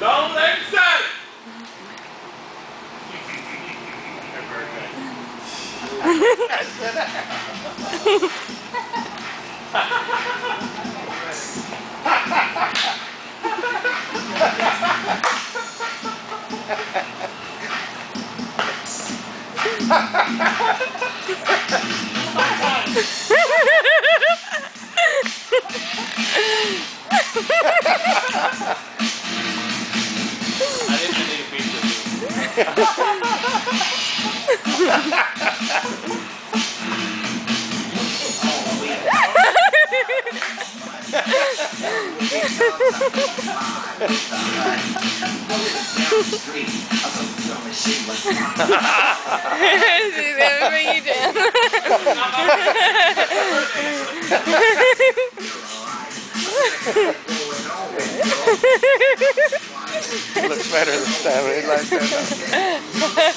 Don't let it say. I picture. See, that would bring you down. better this time. Ain't like that.